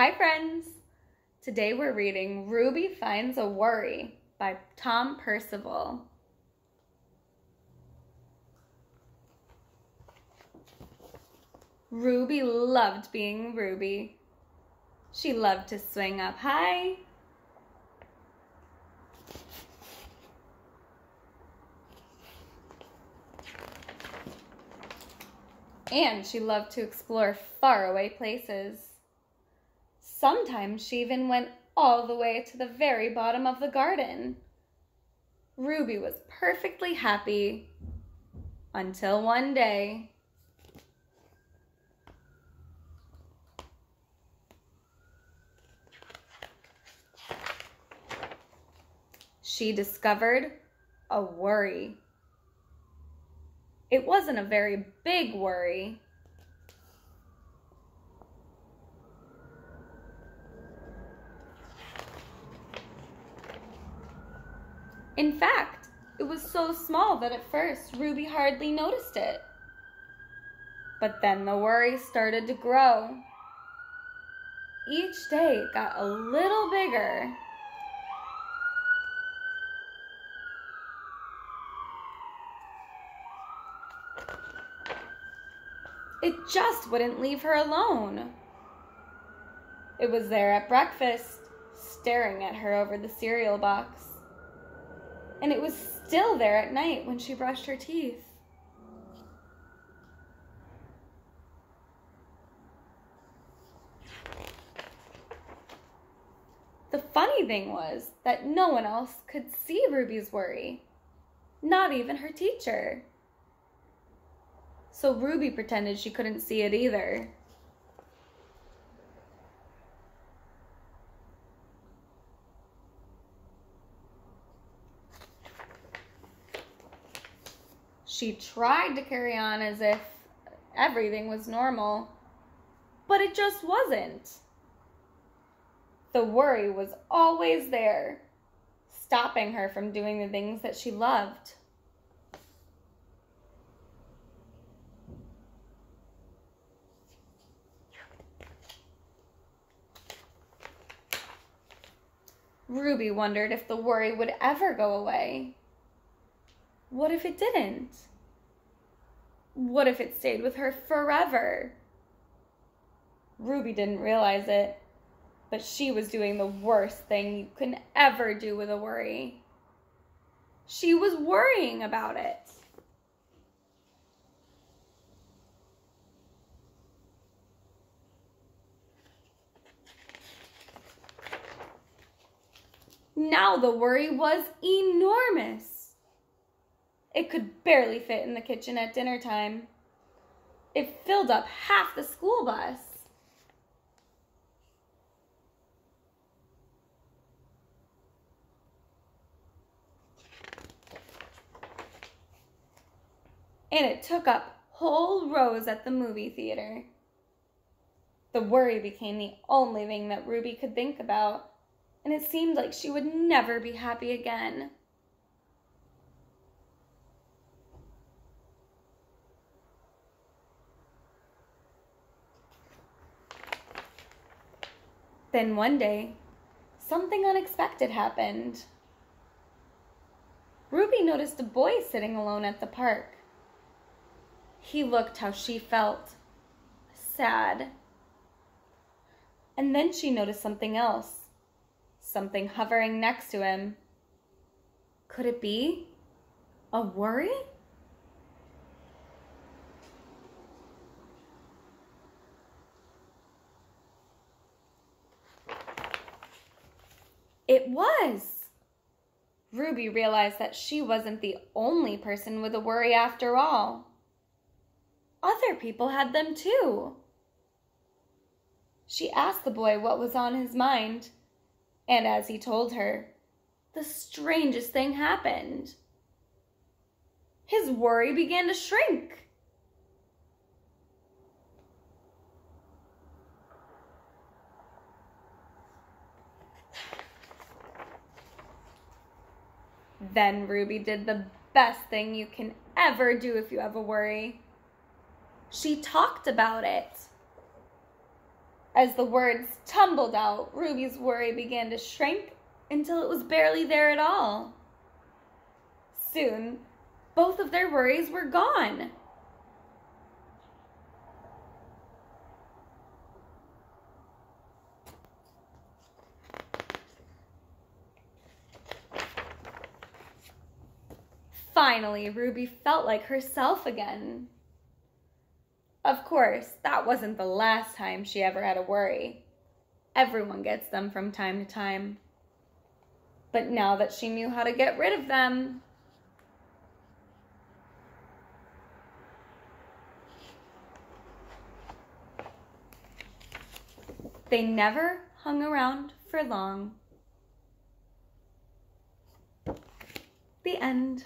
Hi, friends! Today we're reading Ruby Finds a Worry by Tom Percival. Ruby loved being Ruby. She loved to swing up high. And she loved to explore faraway places. Sometimes she even went all the way to the very bottom of the garden. Ruby was perfectly happy until one day. She discovered a worry. It wasn't a very big worry. In fact, it was so small that at first Ruby hardly noticed it. But then the worry started to grow. Each day it got a little bigger. It just wouldn't leave her alone. It was there at breakfast, staring at her over the cereal box and it was still there at night when she brushed her teeth. The funny thing was that no one else could see Ruby's worry, not even her teacher. So Ruby pretended she couldn't see it either. She tried to carry on as if everything was normal, but it just wasn't. The worry was always there, stopping her from doing the things that she loved. Ruby wondered if the worry would ever go away. What if it didn't? What if it stayed with her forever? Ruby didn't realize it, but she was doing the worst thing you can ever do with a worry. She was worrying about it. Now the worry was enormous. It could barely fit in the kitchen at dinner time. It filled up half the school bus. And it took up whole rows at the movie theater. The worry became the only thing that Ruby could think about, and it seemed like she would never be happy again. Then one day, something unexpected happened. Ruby noticed a boy sitting alone at the park. He looked how she felt sad. And then she noticed something else something hovering next to him. Could it be a worry? It was. Ruby realized that she wasn't the only person with a worry after all. Other people had them too. She asked the boy what was on his mind, and as he told her, the strangest thing happened. His worry began to shrink. Then Ruby did the best thing you can ever do if you have a worry. She talked about it. As the words tumbled out, Ruby's worry began to shrink until it was barely there at all. Soon, both of their worries were gone. Finally, Ruby felt like herself again. Of course, that wasn't the last time she ever had a worry. Everyone gets them from time to time. But now that she knew how to get rid of them, they never hung around for long. The end.